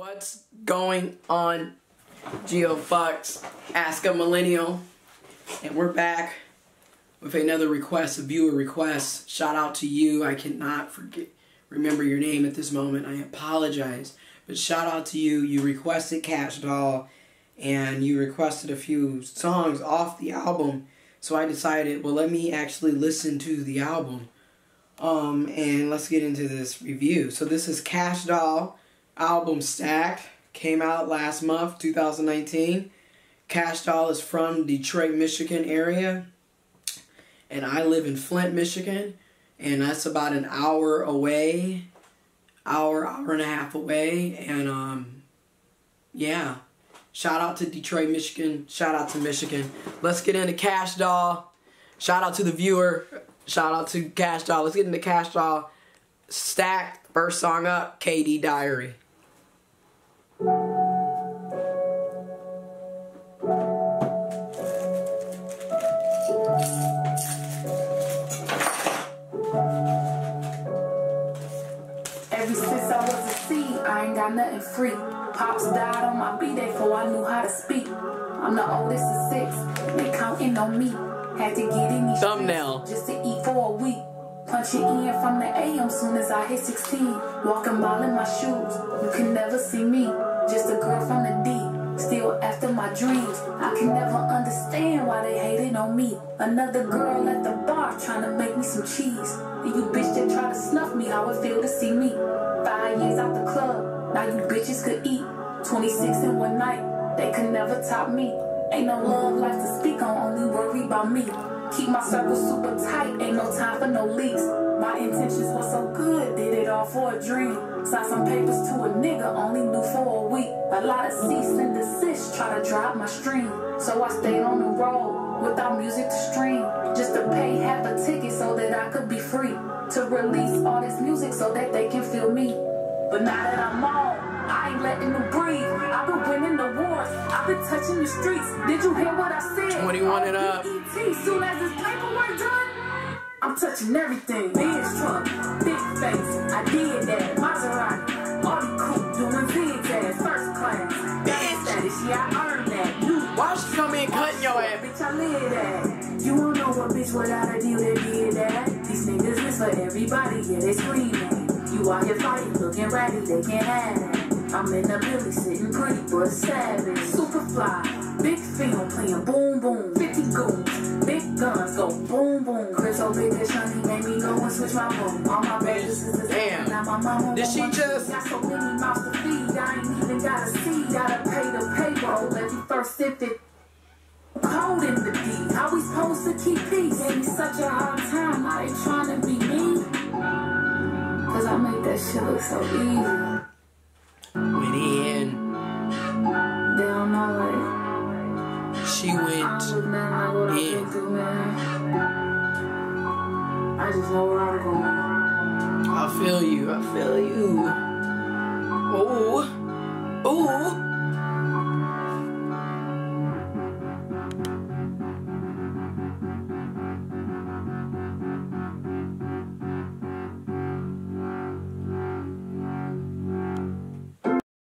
What's going on? Gio Fox, Ask a Millennial, and we're back with another request, a viewer request. Shout out to you. I cannot forget remember your name at this moment. I apologize, but shout out to you. You requested Kash Doll, and you requested a few songs off the album. So I decided, well, let me actually listen to the album. Um, and let's get into this review. So this is Kash Doll album Stacked. Came out last month, 2019. Kash Doll is from Detroit, Michigan area. And I live in Flint, Michigan. And that's about an hour away. Hour, hour and a half away. And um yeah. Shout out to Detroit, Michigan. Shout out to Michigan. Let's get into Kash Doll. Shout out to the viewer. Shout out to Kash Doll. Let's get into Kash Doll. Stack, first song up, KD Diary. Ever since I was a seed, I ain't got nothing free. Pops died on my B-day before I knew how to speak. I'm the oldest of six, they counting on me. Had to get in these Thumbnail. just to eat for a week. Punching in from the AM soon as I hit 16. Walking mile in my shoes, you can never see me. Just a girl from the D, still after my dreams. I can never understand why they hated on me. Another girl at the bar trying to make me some cheese. And you bitch that try to snuff how it feel to see me. Five years out the club, now you bitches could eat. 26 in one night, they could never top me. Ain't no love life to speak on, only worry about me. Keep my circle super tight, ain't no time for no leaks. My intentions were so good, did it all for a dream. Signed some papers to a nigga, only knew for a week. A lot of cease and desist, try to drop my stream. So I stayed on the road without music to stream. Just to pay half a ticket so that I could be free. To release all this music so that they can feel me. But now that I'm on, I ain't letting them breathe. I've been winning the wars. I've been touching the streets. Did you hear what I said? 21 and up. Soon as this paperwork done, I'm touching everything. Benz truck, big face. I did that. Maserati, Audi coupe, doing zigzags, first class. Got status, yeah, I earned that. You Why she come in cutting your ass? bitch, I live that. You won't know what bitch without a deal that did that. Is for everybody, yeah, they screaming. You out here fighting, looking ratty, they can't have that. I'm in the Billy sitting pretty but savage. Super fly, big film playing boom boom. 50 goons, big guns go boom boom. Chris so big that Shani made me go and switch my room. All my brothers sisters, Damn. now my mama Did she just- Got so many mouths to feed, I ain't even gotta see. Gotta pay the payroll every first sip it. Cold in the deep. How we supposed to keep peace? Gave me such a hard shit look so easy. Went in. They don't know like She I went. don't look nothing like what I've Yeah. been man. I just know where I'm going. I feel you. I feel you. Ooh. Ooh.